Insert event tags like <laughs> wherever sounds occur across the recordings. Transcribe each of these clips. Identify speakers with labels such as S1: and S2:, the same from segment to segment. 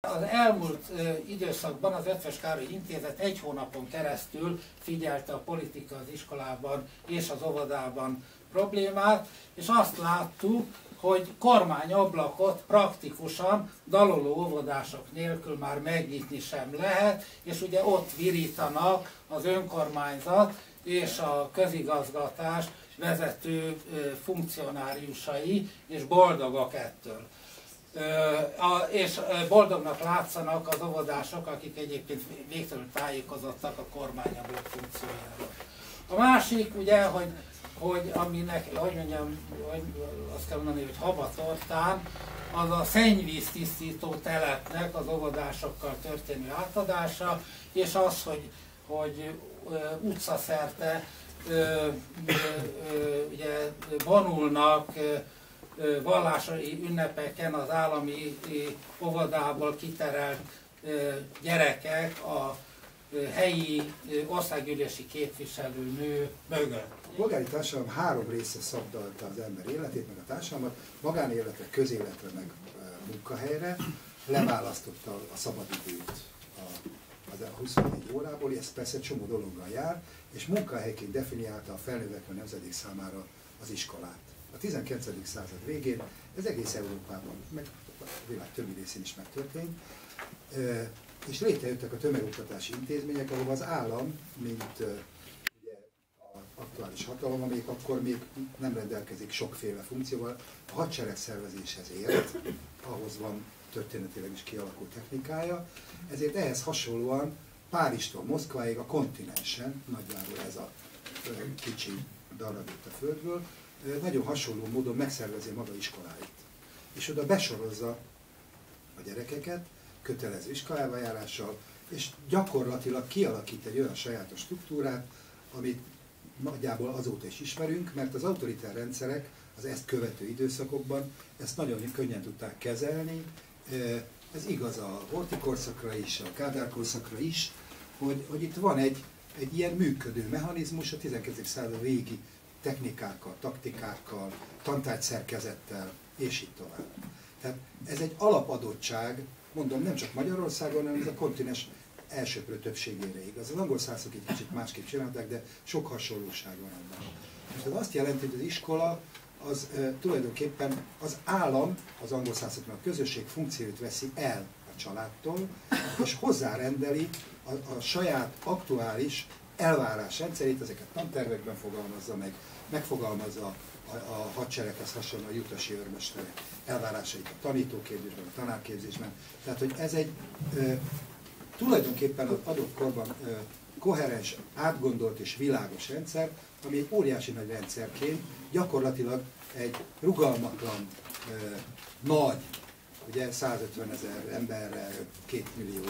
S1: Az elmúlt időszakban az Ötves Károly Intézet egy hónapon keresztül figyelte a politika az iskolában és az óvodában problémát, és azt láttuk, hogy kormányablakot praktikusan daloló óvodások nélkül már megnyitni sem lehet, és ugye ott virítanak az önkormányzat és a közigazgatás vezető funkcionáriusai, és boldogok ettől és boldognak látszanak az óvodások, akik egyébként végtelenül tájékozottak a kormányablak funkciójáról. A másik ugye, hogy, hogy aminek, hogy mondjam, hogy azt kell mondani, hogy habatortán, az a szennyvíz tisztító telepnek az óvodásokkal történő átadása, és az, hogy, hogy utcaszerte ugye vonulnak vallási ünnepeken az állami óvodából kiterelt gyerekek a helyi országgyűlési képviselőnő mögött.
S2: A polgári társadalom három része szabdalta az ember életét, meg a társadalmat, magánéletre, közéletre, meg munkahelyre, leválasztotta a szabadidőt a, a 24 órából, ez persze csomó dologgal jár, és munkahelyként definiálta a felnövekvő nemzedék számára az iskolát a 19. század végén, ez egész Európában, meg a világ többi részén is megtörtént, és létrejöttek a tömegoktatási intézmények, ahol az állam, mint aktuális hatalom, amelyik akkor még nem rendelkezik sokféle funkcióval, a hadsereg szervezéshez ért, ahhoz van történetileg is kialakult technikája, ezért ehhez hasonlóan Párizstól Moszkváig a kontinensen, nagyjából ez a kicsi darab itt a Földről, nagyon hasonló módon megszervezi maga iskoláit. És oda besorozza a gyerekeket, kötelező iskolába járással, és gyakorlatilag kialakít egy olyan sajátos struktúrát, amit nagyjából azóta is ismerünk, mert az autoritár rendszerek az ezt követő időszakokban ezt nagyon könnyen tudták kezelni. Ez igaz a Horti korszakra is, a Kádár korszakra is, hogy, hogy itt van egy, egy ilyen működő mechanizmus a 12. század végi technikákkal, taktikákkal, tantárgyszerkezettel, és így tovább. Tehát ez egy alapadottság, mondom, nem csak Magyarországon, hanem ez a kontinens elsőprő többségére igaz. Az angol szászok egy kicsit másképp csinálták, de sok hasonlóság van ebben. Most ez azt jelenti, hogy az iskola az e, tulajdonképpen az állam, az angol szászoknak a közösség funkciót veszi el a családtól, és hozzárendeli a, a saját aktuális elvárás rendszerét, ezeket tantervekben fogalmazza meg, megfogalmazza a, a hadsereghez hasonló jutasi őrmesterek elvárásait a tanítóképzésben, a tanárképzésben. Tehát, hogy ez egy ö, tulajdonképpen az adott korban ö, koherens, átgondolt és világos rendszer, ami egy óriási nagy rendszerként gyakorlatilag egy rugalmatlan, ö, nagy, ugye 150 ezer emberrel, két millió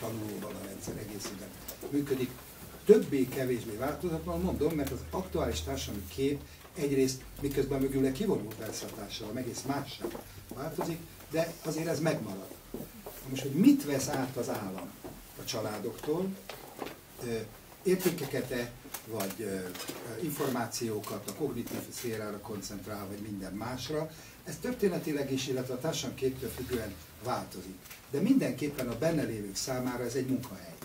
S2: tanulóval a rendszer egészében működik, többé-kevésbé változatlan, mondom, mert az aktuális társadalmi kép egyrészt miközben mögül kivonult társadalom egész másra változik, de azért ez megmarad. Most, hogy mit vesz át az állam a családoktól, értékeket-e, vagy információkat a kognitív szférára koncentrál, vagy minden másra, ez történetileg is, illetve a társadalom képtől függően változik. De mindenképpen a benne lévők számára ez egy munkahely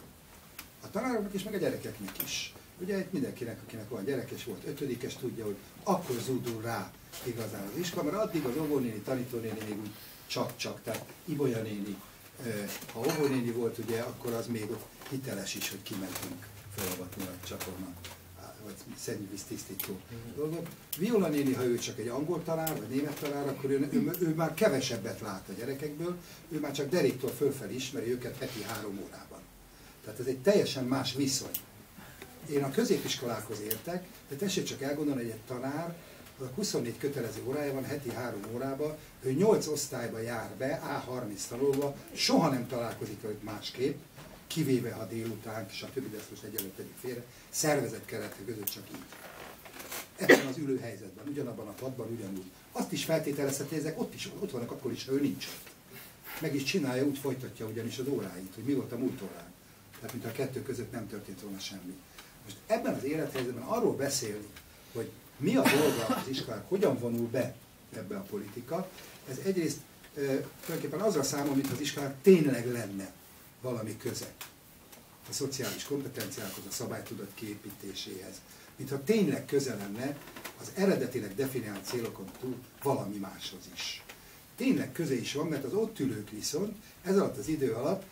S2: tanároknak is, meg a gyerekeknek is. Ugye itt mindenkinek, akinek van gyerek és volt ötödikes, tudja, hogy akkor zúdul rá igazán az iskola, mert addig az óvónéni, tanítónéni még úgy csak-csak, tehát Ibolya néni, ha óvónéni volt, ugye, akkor az még ott hiteles is, hogy kimentünk felavatni a csatorna vagy szennyvíz tisztító dolgok. Viola néni, ha ő csak egy angol tanár, vagy német tanár, akkor ő, ő, ő, már kevesebbet lát a gyerekekből, ő már csak deréktől fölfelé ismeri őket heti három órában. Tehát ez egy teljesen más viszony. Én a középiskolákhoz értek, de tessék csak elgondolni, hogy egy tanár, a 24 kötelező órája van, heti három órába, ő 8 osztályba jár be, A30 tanulva, soha nem találkozik velük másképp, kivéve ha délután, többi, de ezt most egyelőtt tegyük félre, szervezett keretek között csak így. Ebben az ülő helyzetben, ugyanabban a padban, ugyanúgy. Azt is feltételezheti, ezek ott is ott vannak, akkor is, ha ő nincs ott. Meg is csinálja, úgy folytatja ugyanis az óráit, hogy mi volt a múlt órán tehát mint a kettő között nem történt volna semmi. Most ebben az élethelyzetben arról beszélni, hogy mi a dolga az iskolák, hogyan vonul be ebbe a politika, ez egyrészt tulajdonképpen azzal számol, mint az iskolának tényleg lenne valami köze a szociális kompetenciákhoz, a szabálytudat kiépítéséhez. Mintha tényleg köze lenne az eredetileg definiált célokon túl valami máshoz is. Tényleg köze is van, mert az ott ülők viszont ez alatt az idő alatt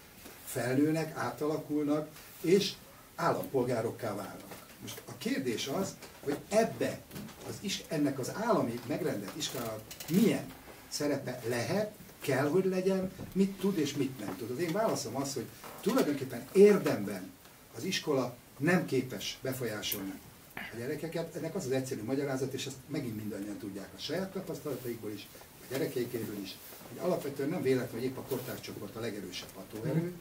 S2: felnőnek, átalakulnak, és állampolgárokká válnak. Most a kérdés az, hogy ebbe az is, ennek az állami megrendelt iskolának milyen szerepe lehet, kell, hogy legyen, mit tud és mit nem tud. Az én válaszom az, hogy tulajdonképpen érdemben az iskola nem képes befolyásolni a gyerekeket. Ennek az az egyszerű magyarázat, és ezt megint mindannyian tudják a saját tapasztalataikból is, a gyerekeikéből is, hogy alapvetően nem véletlen, hogy épp a kortárcsoport a legerősebb hatóerő,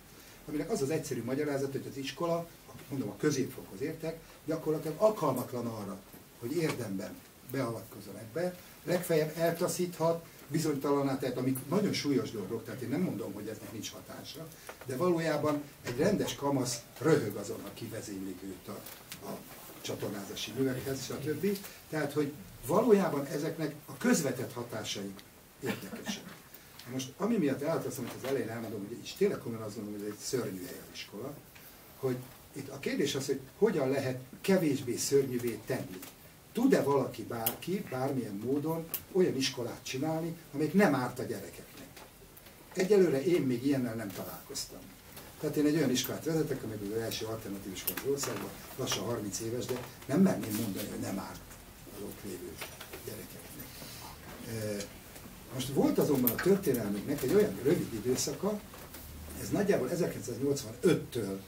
S2: aminek az az egyszerű magyarázat, hogy az iskola, mondom a középfokhoz értek, gyakorlatilag alkalmatlan arra, hogy érdemben beavatkozzon ebbe, legfeljebb eltaszíthat, bizonytalaná, tehát amik nagyon súlyos dolgok, tehát én nem mondom, hogy eznek nincs hatása, de valójában egy rendes kamasz röhög azon, aki vezénylik őt a, a csatornázási művekhez, stb. Tehát, hogy valójában ezeknek a közvetett hatásaik érdekesek. Most ami miatt elhatasztom, hogy az elején elmondom, hogy és tényleg komolyan azt mondom, hogy ez egy szörnyű hely az iskola, hogy itt a kérdés az, hogy hogyan lehet kevésbé szörnyűvé tenni tud-e valaki, bárki, bármilyen módon olyan iskolát csinálni, amelyik nem árt a gyerekeknek? Egyelőre én még ilyennel nem találkoztam. Tehát én egy olyan iskolát vezetek, amely az első alternatív iskola az országban, lassan 30 éves, de nem merném mondani, hogy nem árt az ott lévő gyerekeknek. Most volt azonban a történelmünknek egy olyan rövid időszaka, ez nagyjából 1985-től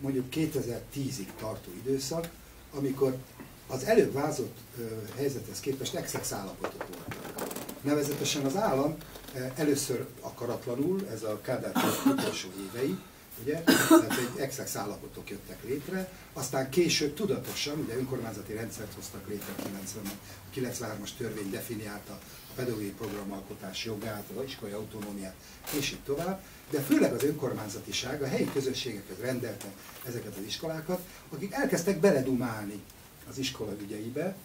S2: mondjuk 2010-ig tartó időszak, amikor az előbb vázott helyzethez képest exex állapotok voltak. Nevezetesen az állam először akaratlanul, ez a Kádár utolsó évei, ugye, tehát egy exex állapotok jöttek létre, aztán később tudatosan, ugye önkormányzati rendszert hoztak létre 90, 93-as törvény definiálta a pedagógiai programalkotás jogát, az iskolai autonómiát, és így tovább, de főleg az önkormányzatiság, a helyi közösségekhez rendelte ezeket az iskolákat, akik elkezdtek beledumálni az iskola ügyeibe.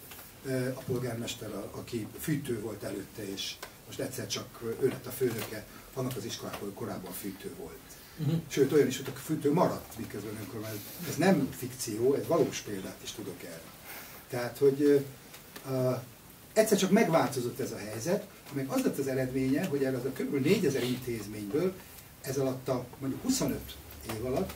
S2: A polgármester, aki fűtő volt előtte, és most egyszer csak ő lett a főnöke annak az iskolának, ahol korábban fűtő volt. Uh-huh. Sőt, olyan is, hogy a fűtő maradt, miközben önkormányzat. Ez nem fikció, egy valós példát is tudok erre. Tehát, hogy uh, egyszer csak megváltozott ez a helyzet, amely az lett az eredménye, hogy az a kb. 4000 intézményből ez alatt a mondjuk 25 év alatt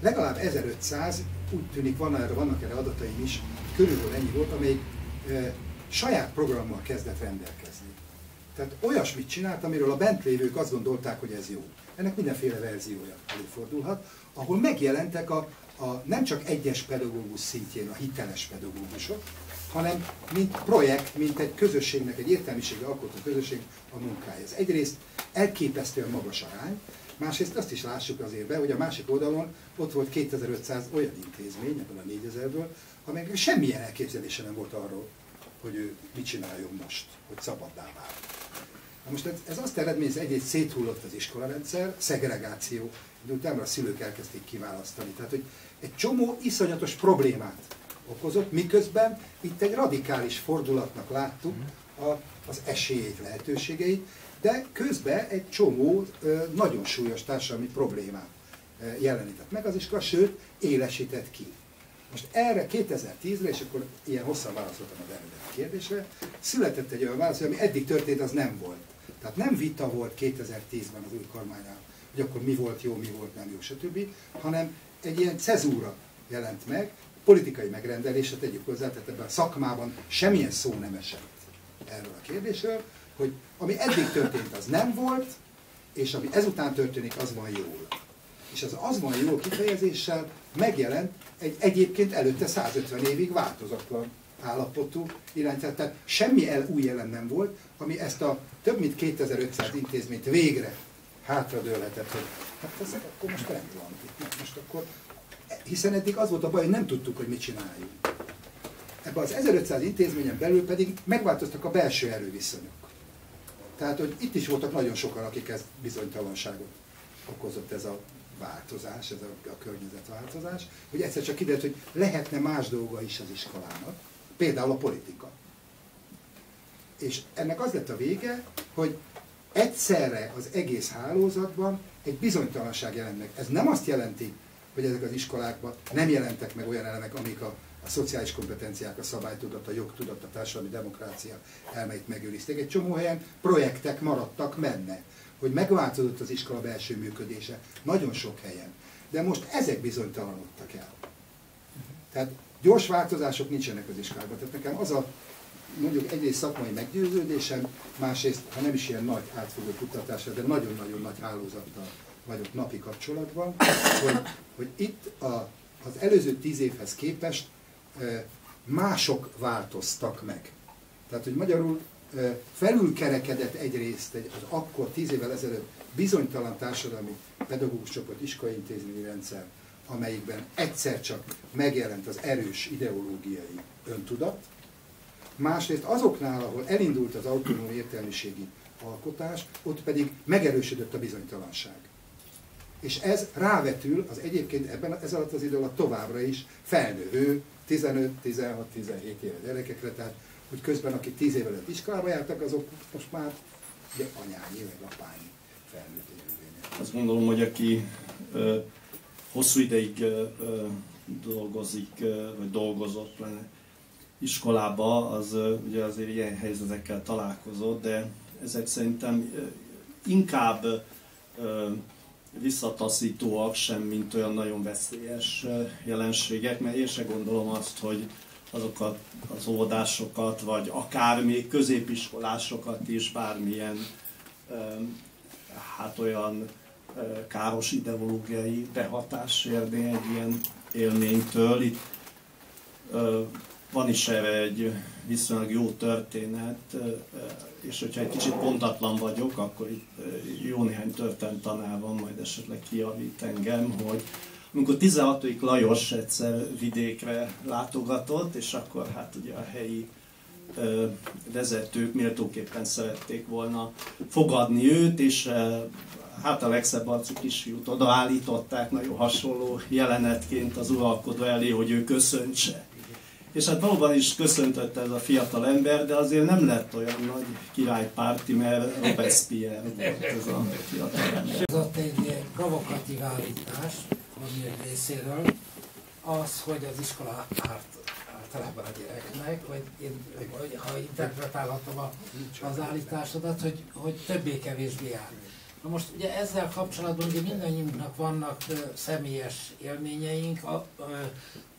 S2: legalább 1500 úgy tűnik van erre, vannak erre adataim is, körülbelül ennyi volt, amelyik e, saját programmal kezdett rendelkezni. Tehát olyasmit csinált, amiről a bent lévők azt gondolták, hogy ez jó. Ennek mindenféle verziója előfordulhat, ahol megjelentek a, a nem csak egyes pedagógus szintjén a hiteles pedagógusok, hanem mint projekt, mint egy közösségnek, egy értelmiségi alkotó közösség a munkája. Ez egyrészt elképesztően magas arány, Másrészt azt is lássuk azért be, hogy a másik oldalon ott volt 2500 olyan intézmény ebből a 4000-ből, amelyek semmilyen elképzelése nem volt arról, hogy ő mit csináljon most, hogy szabaddá vált. Na most ez azt eredményez, egy-egy széthullott az iskolarendszer, szegregáció, de utána a szülők elkezdték kiválasztani. Tehát, hogy egy csomó iszonyatos problémát okozott, miközben itt egy radikális fordulatnak láttuk a, az esélyét, lehetőségeit, de közben egy csomó nagyon súlyos társadalmi problémát jelenített meg az iskola, sőt, élesített ki. Most erre 2010-re, és akkor ilyen hosszan válaszoltam az eredeti kérdésre, született egy olyan válasz, ami eddig történt, az nem volt. Tehát nem vita volt 2010-ben az új kormánynál, hogy akkor mi volt jó, mi volt nem jó, stb., hanem egy ilyen cezúra jelent meg, politikai megrendelésre tegyük hozzá, tehát ebben a szakmában semmilyen szó nem esett erről a kérdésről, hogy ami eddig történt, az nem volt, és ami ezután történik, az van jól. És az az van jól kifejezéssel megjelent egy egyébként előtte 150 évig változatlan állapotú irányzat. Tehát semmi el új jelen nem volt, ami ezt a több mint 2500 intézményt végre hátradőlhetett, hogy hát ez akkor most rend van. Most akkor, hiszen eddig az volt a baj, hogy nem tudtuk, hogy mit csináljunk. Ebben az 1500 intézményen belül pedig megváltoztak a belső erőviszonyok. Tehát, hogy itt is voltak nagyon sokan, akik ez bizonytalanságot okozott ez a változás, ez a, a környezetváltozás, hogy egyszer csak kiderült, hogy lehetne más dolga is az iskolának, például a politika. és ennek az lett a vége, hogy egyszerre az egész hálózatban egy bizonytalanság jelent meg. Ez nem azt jelenti, hogy ezek az iskolákban nem jelentek meg olyan elemek, amik a, a szociális kompetenciák, a szabálytudat, a jogtudat, a társadalmi demokrácia elmeit megőrizték. Egy csomó helyen projektek maradtak menne, hogy megváltozott az iskola belső működése. Nagyon sok helyen. De most ezek bizonytalanodtak el. Tehát gyors változások nincsenek az iskolában. Tehát nekem az a mondjuk egyrészt szakmai meggyőződésem, másrészt, ha nem is ilyen nagy átfogó kutatásra, de nagyon-nagyon nagy hálózattal vagyok napi kapcsolatban, hogy, hogy itt a, az előző tíz évhez képest mások változtak meg. Tehát, hogy magyarul felülkerekedett egyrészt egy, az akkor tíz évvel ezelőtt bizonytalan társadalmi pedagógus csoport iskolai intézményi rendszer, amelyikben egyszer csak megjelent az erős ideológiai öntudat, másrészt azoknál, ahol elindult az autonóm értelmiségi alkotás, ott pedig megerősödött a bizonytalanság. És ez rávetül az egyébként ebben ez alatt az idő alatt továbbra is felnövő 15, 16, 17 éves gyerekekre, tehát hogy közben akik 10 éve előtt iskolába jártak, azok most már ugye anyányi vagy apányi felnőtt
S3: élőlények. Azt gondolom, hogy aki ö, hosszú ideig ö, dolgozik, ö, vagy dolgozott pláne iskolába, az ö, ugye azért ilyen helyzetekkel találkozott, de ezek szerintem ö, inkább ö, visszataszítóak sem, mint olyan nagyon veszélyes jelenségek, mert én se gondolom azt, hogy azokat az óvodásokat, vagy akár még középiskolásokat is bármilyen hát olyan káros ideológiai behatás érni egy ilyen élménytől. Itt van is erre egy viszonylag jó történet, és hogyha egy kicsit pontatlan vagyok, akkor itt jó néhány történet tanár van, majd esetleg kiavít engem, hogy amikor 16. Lajos egyszer vidékre látogatott, és akkor hát ugye a helyi vezetők méltóképpen szerették volna fogadni őt, és hát a legszebb arcú kisfiút odaállították nagyon hasonló jelenetként az uralkodó elé, hogy ő köszöntse. És hát valóban is köszöntötte ez a fiatal ember, de azért nem lett olyan nagy királypárti, mert Robespierre volt ez a fiatal ember.
S1: Ez ott egy provokatív állítás, ami részéről, az, hogy az iskola árt általában a gyereknek, vagy én, ha interpretálhatom az állításodat, hogy, hogy többé-kevésbé árt. Na most ugye ezzel kapcsolatban ugye mindannyiunknak vannak ö, személyes élményeink, a, ö,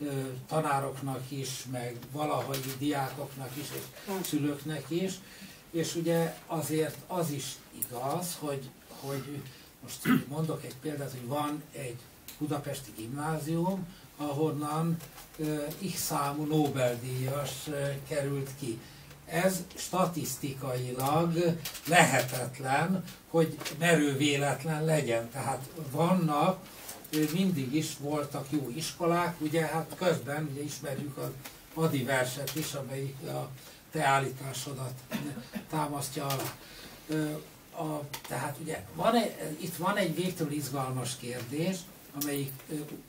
S1: ö, tanároknak is, meg valahogy diákoknak is, és szülőknek is, és ugye azért az is igaz, hogy, hogy most mondok egy példát, hogy van egy budapesti gimnázium, ahonnan X számú Nobel-díjas került ki. Ez statisztikailag lehetetlen, hogy merő véletlen legyen. Tehát vannak, mindig is voltak jó iskolák, ugye hát közben ugye ismerjük az Adi verset is, amelyik a te állításodat támasztja alá. A, tehát ugye van egy, itt van egy végtől izgalmas kérdés, amelyik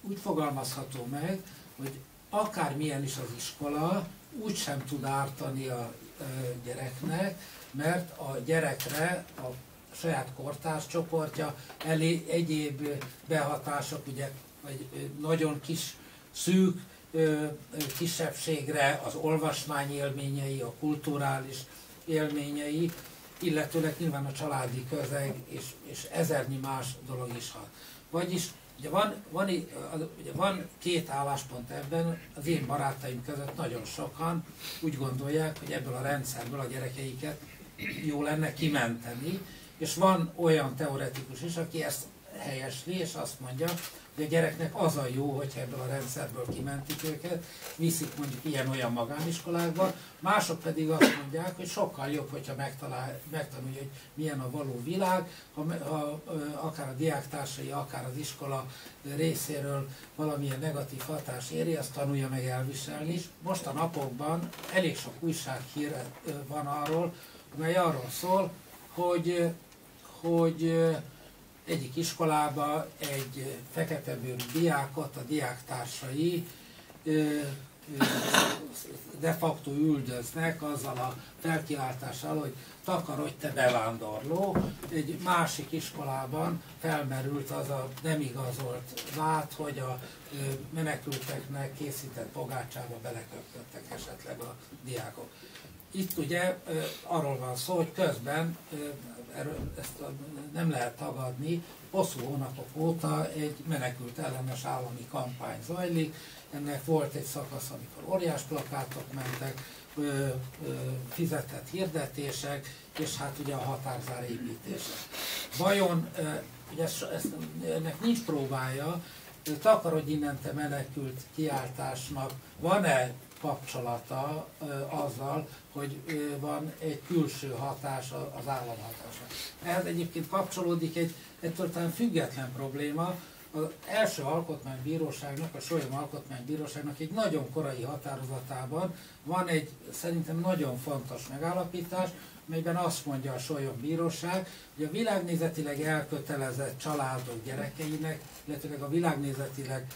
S1: úgy fogalmazható meg, hogy akármilyen is az iskola, úgy sem tud ártani a gyereknek, mert a gyerekre a saját kortárs csoportja elé egyéb behatások, ugye, vagy nagyon kis, szűk kisebbségre az olvasmány élményei, a kulturális élményei, illetőleg nyilván a családi közeg és, és ezernyi más dolog is hat. Vagyis Ugye van, van, ugye van két álláspont ebben, az én barátaim között nagyon sokan úgy gondolják, hogy ebből a rendszerből a gyerekeiket jó lenne kimenteni, és van olyan teoretikus is, aki ezt helyesli, és azt mondja, hogy a gyereknek az a jó, hogyha ebből a rendszerből kimentik őket, viszik mondjuk ilyen-olyan magániskolákba, mások pedig azt mondják, hogy sokkal jobb, hogyha megtalál, megtanulja, hogy milyen a való világ, ha, ha akár a diáktársai, akár az iskola részéről valamilyen negatív hatás éri, azt tanulja meg elviselni is. Most a napokban elég sok újsághír van arról, amely arról szól, hogy, hogy egyik iskolába egy feketebőrű diákot a diáktársai de facto üldöznek azzal a felkiáltással, hogy takarodj te bevándorló. Egy másik iskolában felmerült az a nem igazolt vád, hogy a menekülteknek készített pogácsába beleköptöttek esetleg a diákok. Itt ugye arról van szó, hogy közben erről ezt nem lehet tagadni, hosszú hónapok óta egy menekült ellenes állami kampány zajlik. Ennek volt egy szakasz, amikor óriás plakátok mentek, ö, ö, fizetett hirdetések, és hát ugye a határzár építése. Vajon, ö, ugye ez, ez, ennek nincs próbája, takarodj innen te menekült kiáltásnak, van-e kapcsolata azzal, hogy van egy külső hatás az állam hatása. Ehhez egyébként kapcsolódik egy ettől független probléma, az első alkotmánybíróságnak, a Solyom Alkotmánybíróságnak egy nagyon korai határozatában van egy szerintem nagyon fontos megállapítás, melyben azt mondja a Solyom Bíróság, hogy a világnézetileg elkötelezett családok gyerekeinek, illetve a világnézetileg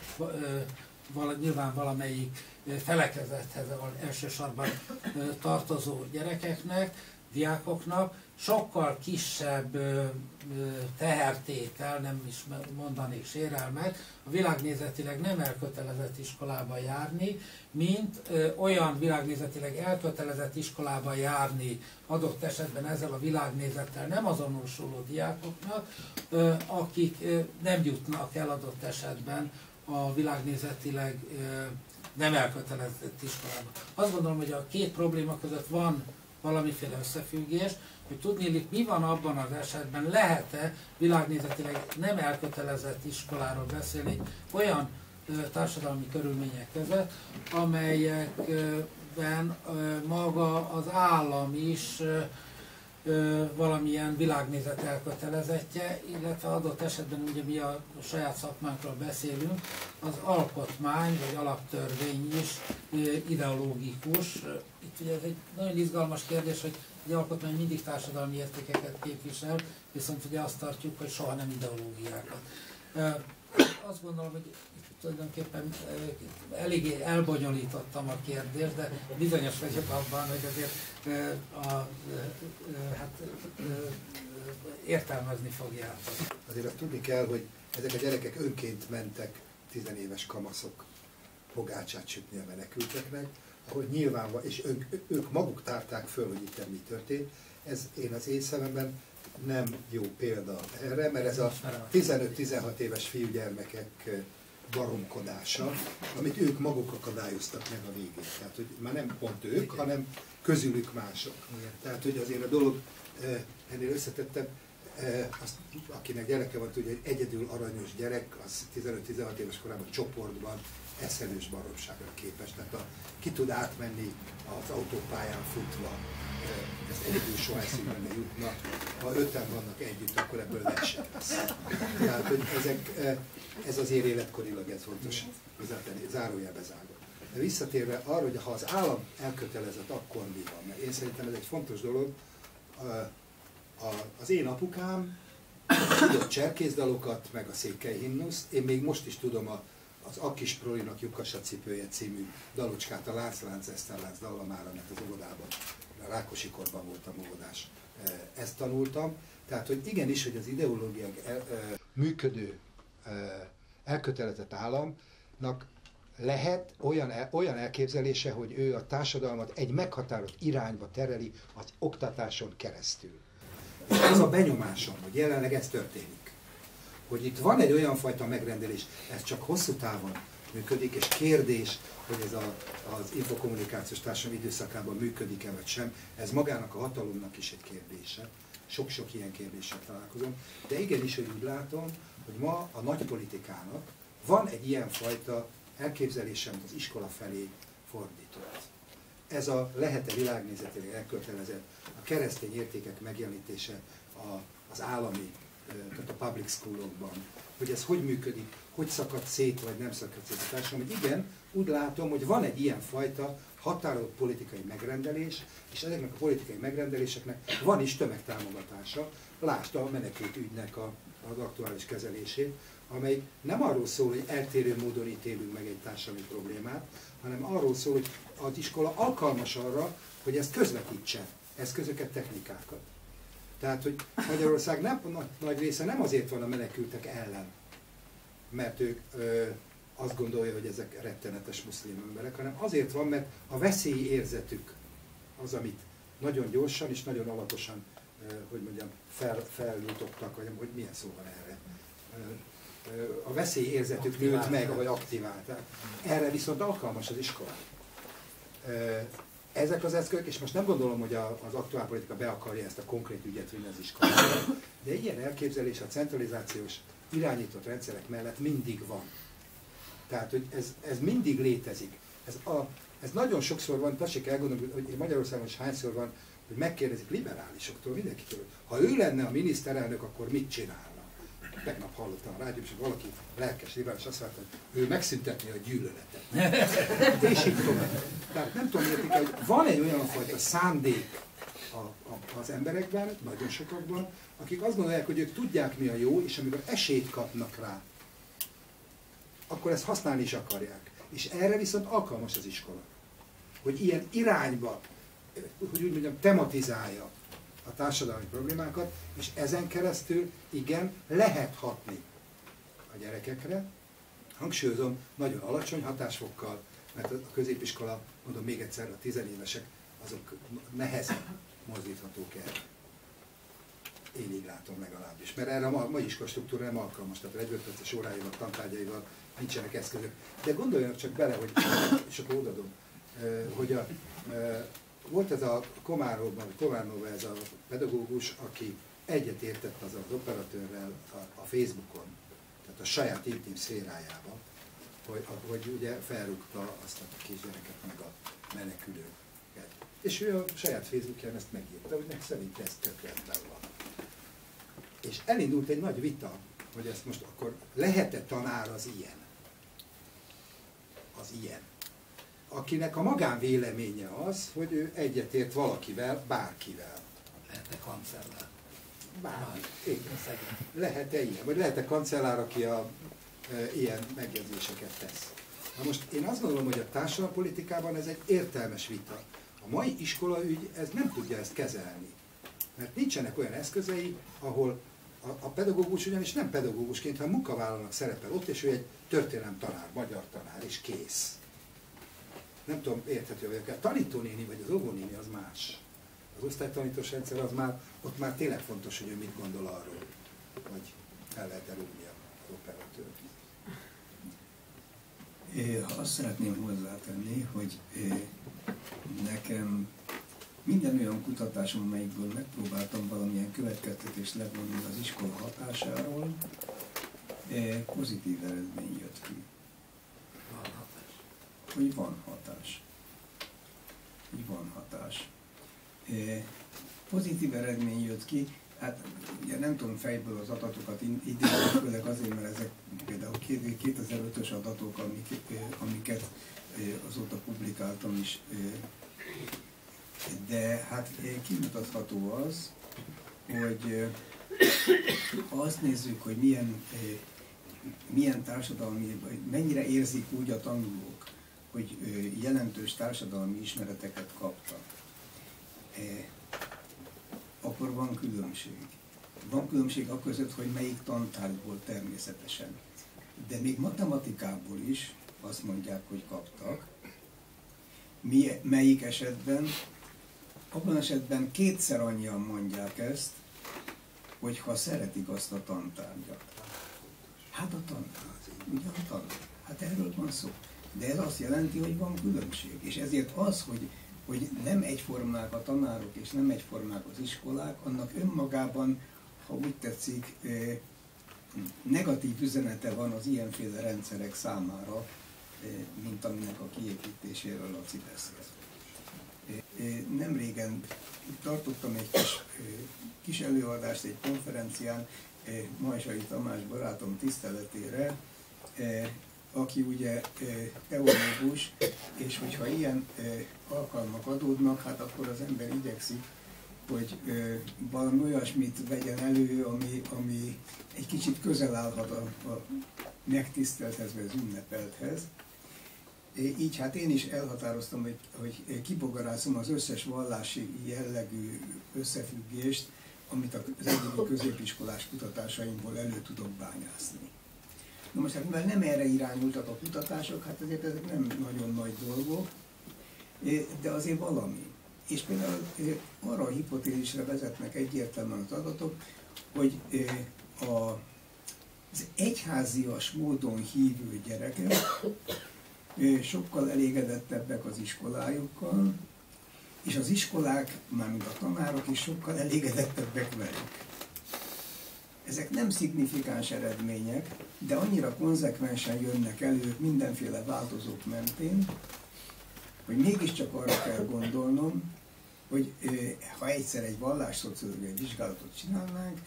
S1: vala, nyilván valamelyik felekezethez, elsősorban tartozó gyerekeknek, diákoknak sokkal kisebb tehertétel, nem is mondanék sérelmet, a világnézetileg nem elkötelezett iskolába járni, mint olyan világnézetileg elkötelezett iskolába járni adott esetben ezzel a világnézettel nem azonosuló diákoknak, akik nem jutnak el adott esetben a világnézetileg nem elkötelezett iskolába. Azt gondolom, hogy a két probléma között van valamiféle összefüggés, hogy tudni, mi van abban az esetben, lehet-e világnézetileg nem elkötelezett iskoláról beszélni olyan társadalmi körülmények között, amelyekben maga az állam is valamilyen világnézet elkötelezettje, illetve adott esetben ugye mi a saját szakmánkról beszélünk, az alkotmány vagy alaptörvény is ideológikus. Itt ugye ez egy nagyon izgalmas kérdés, hogy egy alkotmány mindig társadalmi értékeket képvisel, viszont ugye azt tartjuk, hogy soha nem ideológiákat. Azt gondolom, hogy tulajdonképpen eléggé elbonyolítottam a kérdést, de bizonyos vagyok abban, hogy azért a, a, hát, értelmezni fogjátok.
S2: Azért azt tudni kell, hogy ezek a gyerekek önként mentek tizenéves kamaszok pogácsát sütni a menekülteknek, ahogy nyilván, és ők, ők maguk tárták föl, hogy itt mi történt. Ez én az én szememben nem jó példa erre, mert ez a 15-16 éves fiúgyermekek baromkodása, amit ők maguk akadályoztak meg a végén. Tehát, hogy már nem pont ők, Igen. hanem közülük mások. Igen. Tehát, hogy azért a dolog ennél összetettebb, azt, akinek gyereke van, tudja, hogy egyedül aranyos gyerek, az 15-16 éves korában csoportban eszelős baromságra képes. Tehát a, ki tud átmenni az autópályán futva, ez egyedül soha eszünkbe ne jutna. Ha öten vannak együtt, akkor ebből lesz lesz. Tehát, hogy ezek, ez azért életkorilag ez fontos hozzátenni, zárójelbe zárva. De visszatérve arra, hogy ha az állam elkötelezett, akkor mi van? Mert én szerintem ez egy fontos dolog. Az én apukám tudott cserkészdalokat, meg a székely himnuszt. Én még most is tudom a, az Akis Prolinak Lyukasa cipője című dalocskát, a Lászlánc Eszterlánc dallamára, mert az óvodában, a Rákosi korban voltam óvodás, ezt tanultam. Tehát, hogy igenis, hogy az ideológiák működő elkötelezett államnak lehet olyan, olyan elképzelése, hogy ő a társadalmat egy meghatározott irányba tereli az oktatáson keresztül. És ez a benyomásom, hogy jelenleg ez történik. Hogy itt van egy olyan fajta megrendelés, ez csak hosszú távon működik, és kérdés, hogy ez a, az infokommunikációs társadalom időszakában működik-e vagy sem, ez magának a hatalomnak is egy kérdése. Sok-sok ilyen kérdéssel találkozom. De igenis, hogy úgy látom, hogy ma a nagy politikának van egy ilyen fajta elképzelésem az iskola felé fordított. Ez a lehet-e világnézetileg elkötelezett, a keresztény értékek megjelenítése a, az állami, tehát a public schoolokban, hogy ez hogy működik, hogy szakad szét, vagy nem szakad szét a társadalom, hogy igen, úgy látom, hogy van egy ilyen fajta határozott politikai megrendelés, és ezeknek a politikai megrendeléseknek van is tömegtámogatása. Lásd a menekült ügynek a az aktuális kezelését, amely nem arról szól, hogy eltérő módon ítélünk meg egy társadalmi problémát, hanem arról szól, hogy az iskola alkalmas arra, hogy ezt közvetítse, eszközöket, technikákat. Tehát, hogy Magyarország nem, nagy, nagy része nem azért van a menekültek ellen, mert ők ö, azt gondolja, hogy ezek rettenetes muszlim emberek, hanem azért van, mert a veszélyi érzetük az, amit nagyon gyorsan és nagyon alaposan, ö, hogy mondjam, fel, feljutottak, vagy hogy milyen szó van erre. Ö, ö, a veszélyi érzetük nőtt meg, vagy aktivált. Erre viszont alkalmas az iskola. Ö, ezek az eszközök, és most nem gondolom, hogy a, az aktuál politika be akarja ezt a konkrét ügyet vinni az iskolába, de ilyen elképzelés a centralizációs irányított rendszerek mellett mindig van. Tehát, hogy ez, ez mindig létezik. Ez, a, ez nagyon sokszor van, tessék elgondolni, hogy Magyarországon is hányszor van, hogy megkérdezik liberálisoktól, mindenkitől, ha ő lenne a miniszterelnök, akkor mit csinálna? Tegnap hallottam a rádió, és valaki lelkes liberális azt mondta, hogy ő megszüntetni a gyűlöletet. <laughs> és így tovább. Tehát nem tudom, értik, hogy van egy olyan fajta szándék a, a, az emberekben, nagyon sokakban, akik azt gondolják, hogy ők tudják mi a jó, és amikor esélyt kapnak rá, akkor ezt használni is akarják. És erre viszont alkalmas az iskola. Hogy ilyen irányba, hogy úgy mondjam, tematizálja a társadalmi problémákat, és ezen keresztül igen, lehet hatni a gyerekekre, hangsúlyozom, nagyon alacsony hatásfokkal, mert a középiskola, mondom még egyszer, a tizenévesek, azok nehezen mozdíthatók el. Én így látom legalábbis. Mert erre a mai iskola struktúra nem alkalmas, tehát egyötperces óráival, tantárgyaival nincsenek eszközök. De gondoljanak csak bele, hogy, és akkor odadom, hogy a, volt ez a Komárnóban, Komárnóban ez a pedagógus, aki egyetértett az az operatőrrel a, a Facebookon, tehát a saját intim szférájába, hogy, hogy ugye felrúgta azt a kisgyereket meg a menekülőket. És ő a saját Facebookján ezt megírta, hogy szerint ez tökéletlen van. És elindult egy nagy vita, hogy ezt most akkor lehet-e tanár az ilyen? Az ilyen. Akinek a magánvéleménye az, hogy ő egyetért valakivel, bárkivel.
S1: Lehet-e kancellár?
S2: Bár, igen. Lehet-e ilyen? Vagy lehet-e kancellár, aki a, e, ilyen megjegyzéseket tesz? Na most én azt gondolom, hogy a társadalompolitikában ez egy értelmes vita. A mai iskolaügy ez nem tudja ezt kezelni. Mert nincsenek olyan eszközei, ahol a, a pedagógus ugyanis nem pedagógusként, hanem munkavállalónak szerepel ott, és ő egy történelem tanár, magyar tanár, és kész. Nem tudom, érthető vagyok. A tanítónéni vagy az óvónéni az más. Az osztálytanítós rendszer az már, ott már tényleg fontos, hogy ő mit gondol arról, hogy el lehet elúgni az operatőrt.
S4: Azt szeretném hozzátenni, hogy nekem minden olyan kutatásom, amelyikből megpróbáltam valamilyen következtetést levonni az iskola hatásáról, pozitív eredmény jött ki. Hogy van hatás. Hogy van hatás. Pozitív eredmény jött ki, hát ugye nem tudom fejből az adatokat idézni, főleg azért, mert ezek például 2005-ös adatok, amik, amiket azóta publikáltam is de hát kimutatható az, hogy azt nézzük, hogy milyen, milyen társadalmi, vagy mennyire érzik úgy a tanulók, hogy jelentős társadalmi ismereteket kaptak, akkor van különbség. Van különbség a között, hogy melyik tantárgyból természetesen. De még matematikából is azt mondják, hogy kaptak. Mi, melyik esetben abban esetben kétszer annyian mondják ezt, hogy ha szeretik azt a tantárgyat. Hát a tantárgy, ugye a tantárgy. Hát erről van szó. De ez azt jelenti, hogy van különbség. És ezért az, hogy, hogy nem egyformák a tanárok és nem egyformák az iskolák, annak önmagában, ha úgy tetszik, negatív üzenete van az ilyenféle rendszerek számára, mint aminek a kiépítéséről Laci beszélt. Nem régen tartottam egy kis, kis előadást egy konferencián Majsai Tamás barátom tiszteletére, aki ugye teológus, és hogyha ilyen alkalmak adódnak, hát akkor az ember igyekszik hogy ö, valami olyasmit vegyen elő, ami, ami egy kicsit közel állhat a, a megtisztelthez vagy az ünnepelthez. Így hát én is elhatároztam, hogy, hogy kibogarázom az összes vallási jellegű összefüggést, amit az eddigi középiskolás kutatásaimból elő tudok bányászni. Na most hát mivel nem erre irányultak a kutatások, hát azért ezek nem nagyon nagy dolgok, de azért valami. És például arra a hipotézisre vezetnek egyértelműen az adatok, hogy a, az egyházias módon hívő gyerekek sokkal elégedettebbek az iskolájukkal, és az iskolák, mármint a tanárok is sokkal elégedettebbek velük. Ezek nem szignifikáns eredmények, de annyira konzekvensen jönnek elő mindenféle változók mentén, hogy mégiscsak arra kell gondolnom, hogy ha egyszer egy vallásszociológiai vizsgálatot csinálnánk,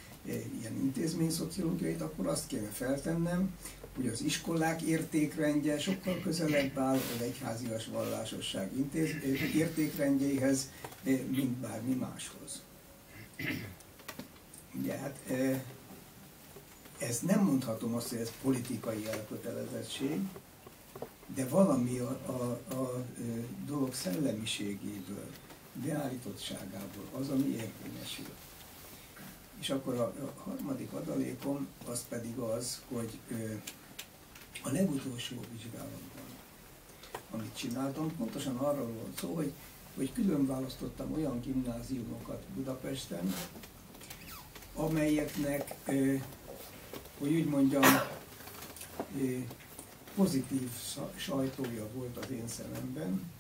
S4: ilyen intézményszociológiait, akkor azt kéne feltennem, hogy az iskolák értékrendje sokkal közelebb áll az egyházias vallásosság intéz, értékrendjéhez, mint bármi máshoz. Ugye hát ez nem mondhatom azt, hogy ez politikai elkötelezettség, de valami a, a, a dolog szellemiségéből, beállítottságából az, ami érvényesül. És akkor a, a harmadik adalékom az pedig az, hogy a legutolsó vizsgálatban, amit csináltam, pontosan arról volt szó, hogy, hogy külön választottam olyan gimnáziumokat Budapesten, amelyeknek, hogy úgy mondjam, pozitív sajtója volt az én szememben.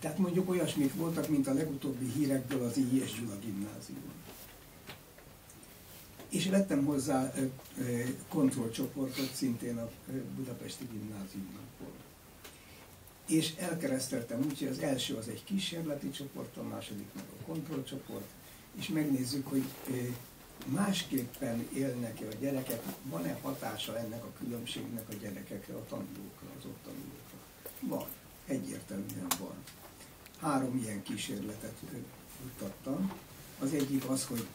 S4: Tehát mondjuk olyasmik voltak, mint a legutóbbi hírekből az I. és Gyula gimnázium és vettem hozzá kontrollcsoportot szintén a Budapesti Gimnáziumból. És elkereszteltem úgy, hogy az első az egy kísérleti csoport, a második meg a kontrollcsoport, és megnézzük, hogy másképpen élnek-e a gyerekek, van-e hatása ennek a különbségnek a gyerekekre, a tanulókra, az ott tanulókra. Van, egyértelműen van. Három ilyen kísérletet futtattam. Az egyik az, hogy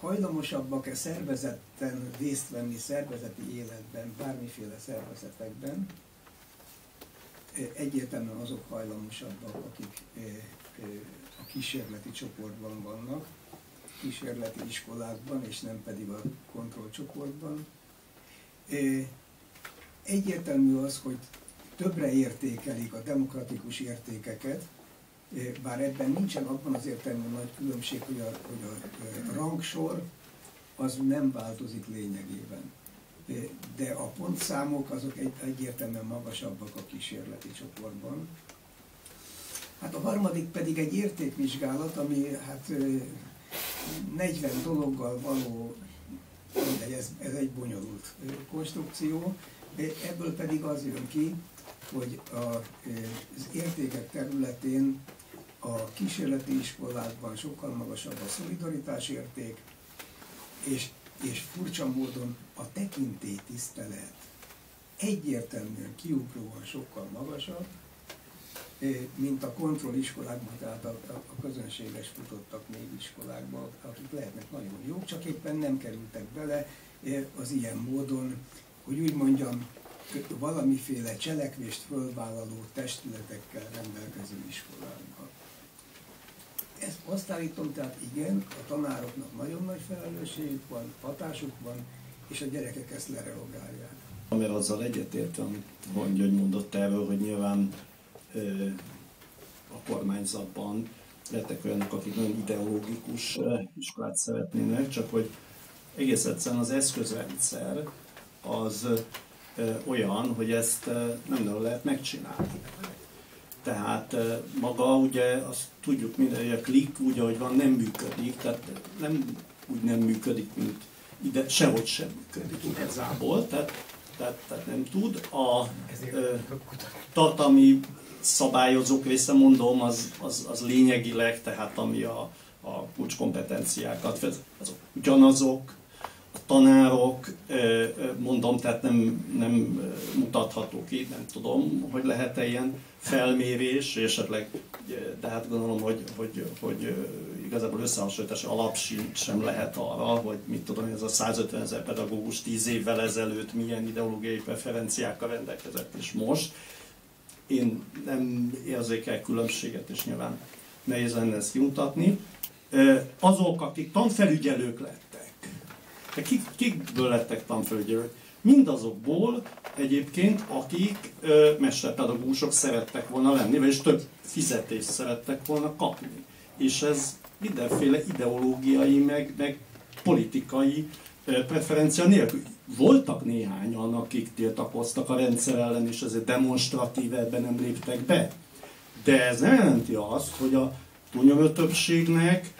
S4: hajlamosabbak-e szervezetten részt venni szervezeti életben, bármiféle szervezetekben, egyértelműen azok hajlamosabbak, akik a kísérleti csoportban vannak, kísérleti iskolákban, és nem pedig a kontrollcsoportban. Egyértelmű az, hogy többre értékelik a demokratikus értékeket, bár ebben nincsen abban az értelemben nagy különbség, hogy a, hogy a rangsor az nem változik lényegében. De a pontszámok azok egy, egyértelműen magasabbak a kísérleti csoportban. Hát a harmadik pedig egy értékvizsgálat, ami hát 40 dologgal való, de ez, ez egy bonyolult konstrukció, ebből pedig az jön ki, hogy a, az értékek területén a kísérleti iskolákban sokkal magasabb a szolidaritás érték, és, és furcsa módon a tekintély tisztelet egyértelműen kiugróan sokkal magasabb, mint a kontrolliskolákban, tehát a, a, a közönséges futottak még iskolákban, akik lehetnek nagyon jók, csak éppen nem kerültek bele az ilyen módon, hogy úgy mondjam, valamiféle cselekvést fölvállaló testületekkel rendelkező iskolákban. Ezt azt állítom, tehát igen, a tanároknak nagyon nagy felelősségük van, hatásuk van, és a gyerekek ezt lerelogálják.
S3: Mert azzal egyetértem, hogy mondott erről, hogy nyilván a kormányzatban lettek olyanok, akik nagyon ideológikus iskolát szeretnének, csak hogy egész egyszerűen az eszközrendszer az olyan, hogy ezt nem nagyon lehet megcsinálni. Tehát maga ugye azt tudjuk minden, hogy a klik úgy, ahogy van, nem működik, tehát nem úgy nem működik, mint ide, sehogy sem működik igazából, tehát, tehát, tehát nem tud. A ö, tartalmi szabályozók része mondom, az, az, az lényegileg, tehát ami a, a kulcskompetenciákat, azok ugyanazok, tanárok, mondom, tehát nem, nem mutatható ki, nem tudom, hogy lehet-e ilyen felmérés, és esetleg, de hát gondolom, hogy, hogy, hogy igazából összehasonlítás alap sem lehet arra, hogy mit tudom, ez a 150 ezer pedagógus 10 évvel ezelőtt milyen ideológiai preferenciákkal rendelkezett, és most én nem érzékel különbséget, és nyilván nehéz lenne ezt kimutatni. Azok, akik tanfelügyelők lettek, de kik, kikből lettek tanfelügyelők? Mindazokból egyébként, akik ö, mesterpedagógusok szerettek volna lenni, vagyis több fizetést szerettek volna kapni. És ez mindenféle ideológiai, meg, meg politikai preferencia nélkül. Voltak néhányan, akik tiltakoztak a rendszer ellen, és ezért demonstratív ebben nem léptek be. De ez nem jelenti azt, hogy a túlnyomó többségnek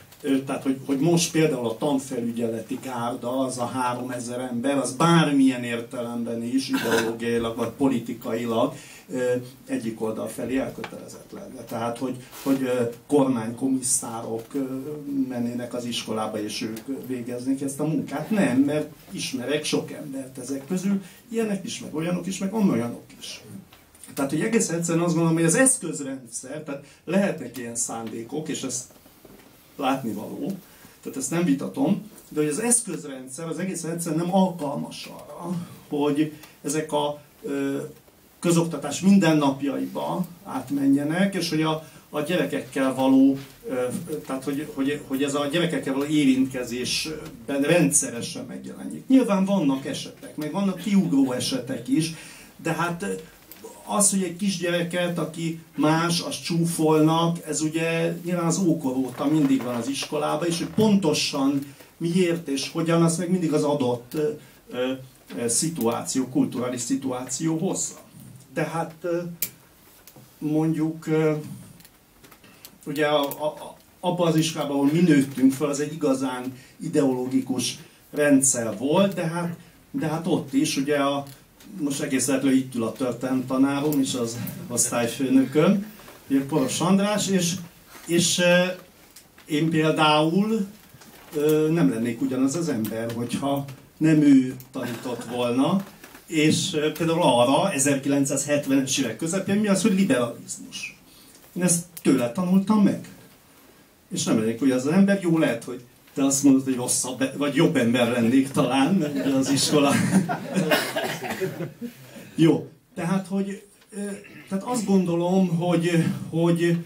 S3: tehát hogy, hogy most például a tanfelügyeleti gárda, az a 3000 ember, az bármilyen értelemben is, ideológiailag vagy politikailag egyik oldal felé elkötelezett lenne. Tehát, hogy, hogy kormánykomisszárok mennének az iskolába, és ők végeznék ezt a munkát. Nem, mert ismerek sok embert ezek közül, ilyenek is, meg olyanok is, meg olyanok is. Tehát, hogy egész egyszerűen azt gondolom, hogy az eszközrendszer, tehát lehetnek ilyen szándékok, és ezt látnivaló, tehát ezt nem vitatom, de hogy az eszközrendszer az egész rendszer nem alkalmas arra, hogy ezek a ö, közoktatás mindennapjaiba átmenjenek, és hogy a, a gyerekekkel való, ö, tehát hogy, hogy, hogy ez a gyerekekkel való érintkezésben rendszeresen megjelenik. Nyilván vannak esetek, meg vannak kiugró esetek is, de hát az, hogy egy kisgyereket, aki más, az csúfolnak, ez ugye nyilván az ókor óta mindig van az iskolában, és hogy pontosan miért és hogyan, az meg mindig az adott ö, ö, szituáció, kulturális szituáció hozza. Tehát ö, mondjuk ö, ugye a, a, abban az iskolában, ahol mi nőttünk fel, az egy igazán ideológikus rendszer volt, de hát, de hát ott is ugye a, most egész lehetően itt ül a történet tanárom és az osztályfőnököm, ugye Poros András, és, és én például nem lennék ugyanaz az ember, hogyha nem ő tanított volna, és például arra 1970-es évek közepén mi az, hogy liberalizmus. Én ezt tőle tanultam meg. És nem lennék ugyanaz az ember, jó lehet, hogy te azt mondod, hogy rosszabb, vagy jobb ember lennék talán az iskola. Jó, tehát, hogy tehát azt gondolom, hogy, hogy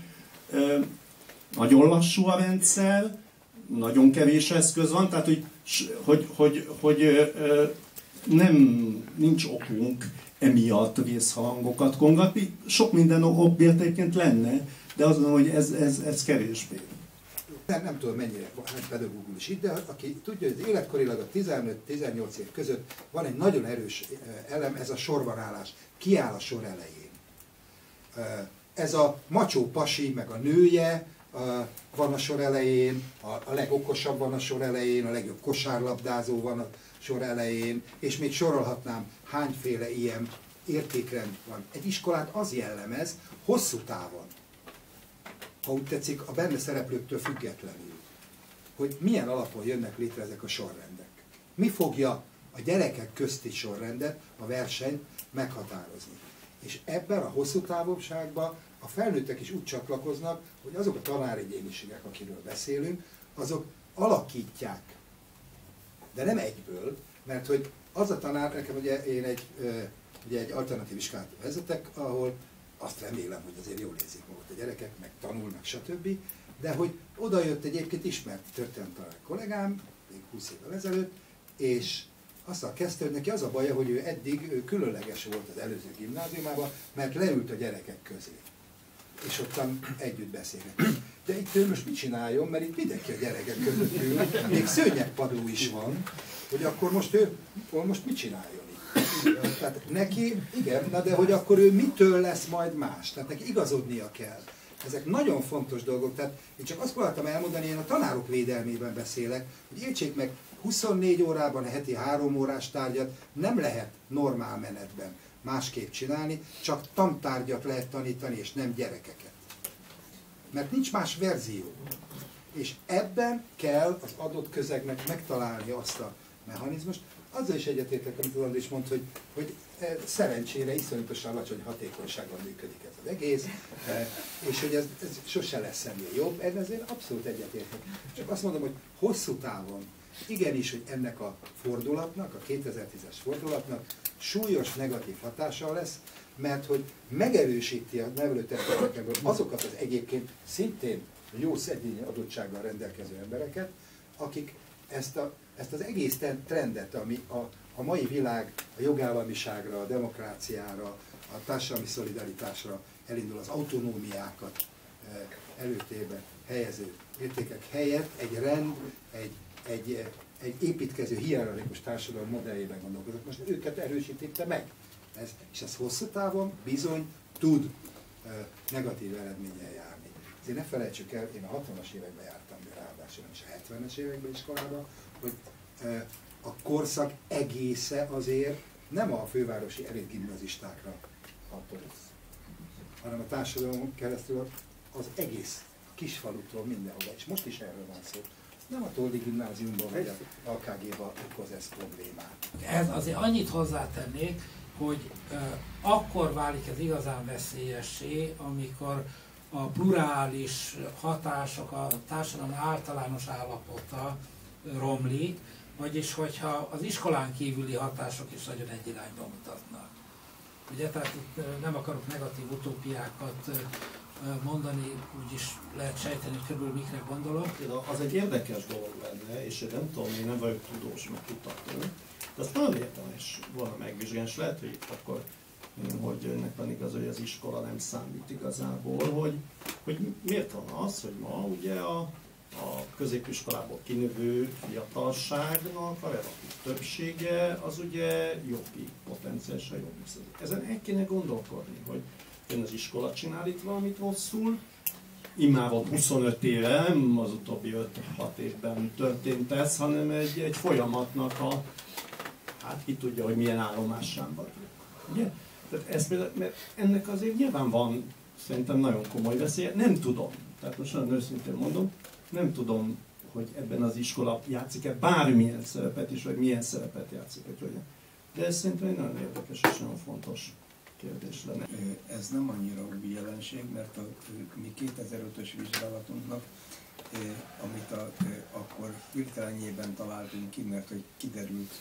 S3: nagyon lassú a rendszer, nagyon kevés eszköz van, tehát hogy, hogy, hogy, hogy nem, nincs okunk emiatt vészhalangokat kongatni. Sok minden ok lenne, de azt mondom, hogy ez, ez, ez kevésbé
S2: nem, nem tudom mennyire hány pedagógus itt, de aki tudja, hogy életkorilag a 15-18 év között van egy nagyon erős eh, elem, ez a sorbanállás. Kiáll a sor elején. Eh, ez a macsó pasi, meg a nője eh, van a sor elején, a legokosabb van a sor elején, a legjobb kosárlabdázó van a sor elején, és még sorolhatnám hányféle ilyen értékrend van. Egy iskolát az jellemez hosszú távon, ha úgy tetszik, a benne szereplőktől függetlenül, hogy milyen alapon jönnek létre ezek a sorrendek. Mi fogja a gyerekek közti sorrendet, a versenyt meghatározni. És ebben a hosszú távolságban a felnőttek is úgy csatlakoznak, hogy azok a tanáregyéniségek, akiről beszélünk, azok alakítják. De nem egyből, mert hogy az a tanár, nekem ugye én egy, ugye egy alternatív iskolát vezetek, ahol azt remélem, hogy azért jól érzik magukat a gyerekek, meg tanulnak, stb. De hogy oda jött egyébként ismert történelemtalán kollégám, még 20 évvel ezelőtt, és azzal kezdte, hogy neki az a baja, hogy ő eddig ő különleges volt az előző gimnáziumában, mert leült a gyerekek közé. És ottan együtt beszélnek. De itt ő most mit csináljon, mert itt mindenki a gyerekek között ül, még szőnyegpadó is van, hogy akkor most ő most mit csináljon? Tehát neki, igen, na de hogy akkor ő mitől lesz majd más? Tehát neki igazodnia kell. Ezek nagyon fontos dolgok, tehát én csak azt próbáltam elmondani, én a tanárok védelmében beszélek, hogy értsék meg, 24 órában a heti 3 órás tárgyat nem lehet normál menetben másképp csinálni, csak tantárgyat lehet tanítani, és nem gyerekeket. Mert nincs más verzió. És ebben kell az adott közegnek megtalálni azt a mechanizmust. Azzal is egyetértek, amit az Andris mondta, hogy, hogy e, szerencsére iszonyatosan alacsony hatékonysággal működik ez az egész, e, és hogy ez, ez sose lesz ennél jobb, ezért abszolút egyetértek. Csak azt mondom, hogy hosszú távon igenis, hogy ennek a fordulatnak, a 2010-es fordulatnak súlyos negatív hatása lesz, mert hogy megerősíti a nevelőtestületekből azokat az egyébként szintén jó szedény adottsággal rendelkező embereket, akik ezt, a, ezt az egész trendet, ami a, a mai világ a jogállamiságra, a demokráciára, a társadalmi szolidaritásra elindul, az autonómiákat eh, előtébe helyező értékek helyett egy rend, egy, egy, egy építkező hierarchikus társadalom modelljében gondolkodok. Most őket erősítette meg. Ez, és ez hosszú távon bizony tud uh, negatív eredménnyel járni. Ezért ne felejtsük el, én a 60-as években jártam, de ráadásul is a 70-es években iskolában, hogy a korszak egésze azért nem a fővárosi elitgimnazistákra hatolsz, hanem a társadalom keresztül az egész kisfalutól mindenhova. És most is erről van szó nem a Toldi gimnáziumban vagy a AKG-ban okoz ez problémát.
S1: Ez azért annyit hozzátennék, hogy uh, akkor válik ez igazán veszélyessé, amikor a plurális hatások, a társadalom általános állapota romlik, vagyis hogyha az iskolán kívüli hatások is nagyon egy irányba mutatnak. Ugye, tehát itt nem akarok negatív utópiákat mondani, úgyis lehet sejteni, hogy körülbelül mikre gondolok.
S3: Az egy érdekes dolog lenne, és én nem tudom, én nem vagyok tudós, meg kutató, de azt nagyon érdemes volna megvizsgálni, és lehet, hogy akkor hogy önnek van igaz, hogy az iskola nem számít igazából, hogy, hogy miért van az, hogy ma ugye a, a középiskolából kinövő fiatalságnak a relatív többsége az ugye jobbik, potenciálisan jobbik. Ezen el kéne gondolkodni, hogy jön az iskola csinál itt valamit rosszul, immáron 25 éve, nem az utóbbi 5-6 évben történt ez, hanem egy, egy folyamatnak a, hát ki tudja, hogy milyen állomásán vagyunk. Ugye? Tehát ez mert ennek azért nyilván van szerintem nagyon komoly veszélye, nem tudom, tehát most nagyon őszintén mondom, nem tudom, hogy ebben az iskola játszik-e bármilyen szerepet is, vagy milyen szerepet játszik, hogy hogyan. De ez szerintem egy nagyon érdekes és nagyon fontos kérdés lenne.
S4: Ez nem annyira új jelenség, mert a mi 2005-ös vizsgálatunknak, amit a, akkor hirtelenjében találtunk ki, mert hogy kiderült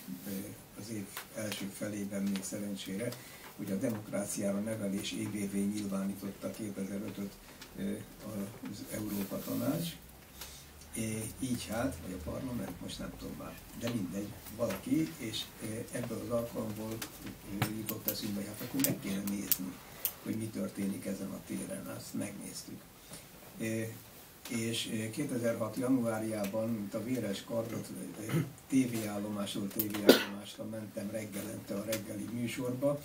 S4: az év első felében még szerencsére, hogy a demokráciára nevelés évévé nyilvánította 2005-öt az Európa Tanács, így hát, vagy a parlament, most nem tudom már, de mindegy, valaki, és ebből az alkalomból jutott eszünkbe, hogy hát akkor meg kéne nézni, hogy mi történik ezen a téren, azt megnéztük. És 2006. januárjában, mint a véres kardot tévéállomásról tévéállomásra mentem reggelente a reggeli műsorba,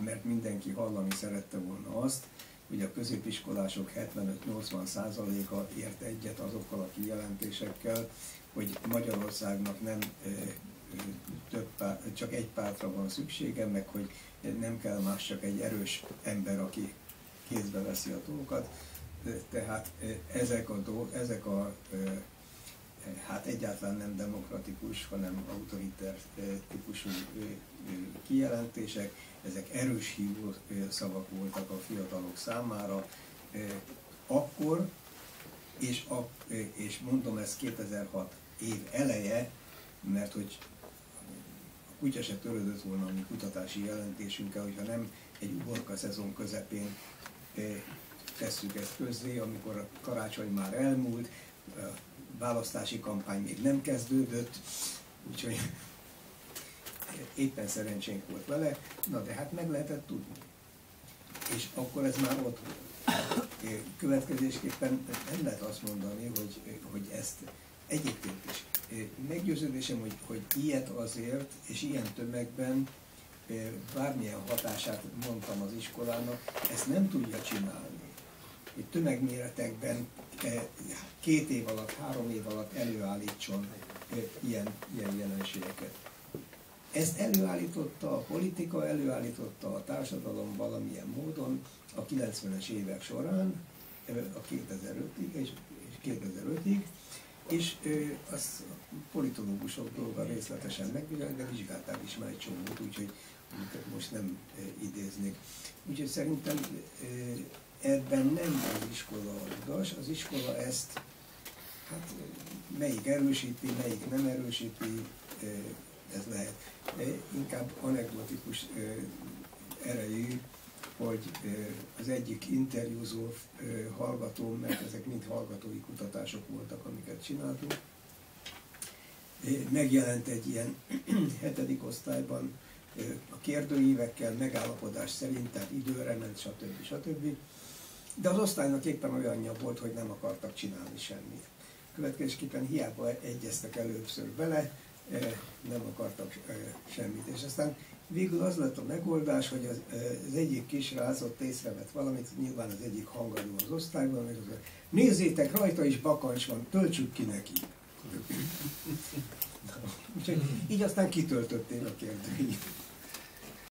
S4: mert mindenki hallani szerette volna azt, hogy a középiskolások 75-80 százaléka ért egyet azokkal a kijelentésekkel, hogy Magyarországnak nem több pár, csak egy pártra van szüksége, meg hogy nem kell más, csak egy erős ember, aki kézbe veszi a dolgokat. Tehát ezek a, dolg, ezek a hát egyáltalán nem demokratikus, hanem autoriter típusú kijelentések, ezek erős hívó szavak voltak a fiatalok számára, akkor, és, a, és mondom ez 2006 év eleje, mert hogy a kutya se törődött volna a mi kutatási jelentésünkkel, hogyha nem egy uborka szezon közepén tesszük ezt közzé, amikor a karácsony már elmúlt, a választási kampány még nem kezdődött, úgyhogy éppen szerencsénk volt vele, na de hát meg lehetett tudni. És akkor ez már ott volt. Következésképpen nem lehet azt mondani, hogy, hogy ezt egyébként is. Meggyőződésem, hogy, hogy ilyet azért, és ilyen tömegben bármilyen hatását mondtam az iskolának, ezt nem tudja csinálni. Egy tömegméretekben két év alatt, három év alatt előállítson ilyen, ilyen jelenségeket. Ezt előállította a politika, előállította a társadalom valamilyen módon a 90-es évek során, a 2005-ig és 2005-ig, és ö, azt a politológusok dolga részletesen megvizsgálni, de vizsgálták is már egy csomót, úgyhogy most nem idéznék. Úgyhogy szerintem ebben nem az iskola a udas, az iskola ezt, hát melyik erősíti, melyik nem erősíti, ez lehet. Inkább anekdotikus erejű, hogy az egyik interjúzó hallgató, mert ezek mind hallgatói kutatások voltak, amiket csináltunk, megjelent egy ilyen <clears throat> hetedik osztályban a kérdőívekkel megállapodás szerint, tehát időre ment, stb. stb. De az osztálynak éppen olyanja volt, hogy nem akartak csinálni semmit. Következésképpen hiába egyeztek először bele, nem akartak semmit. És aztán végül az lett a megoldás, hogy az, az egyik kisrác ott észrevett valamit, nyilván az egyik hangadó az osztályban, meg az, nézzétek, rajta is bakancs van, töltsük ki neki. <laughs> Úgyhogy így aztán kitöltötték a kérdőit.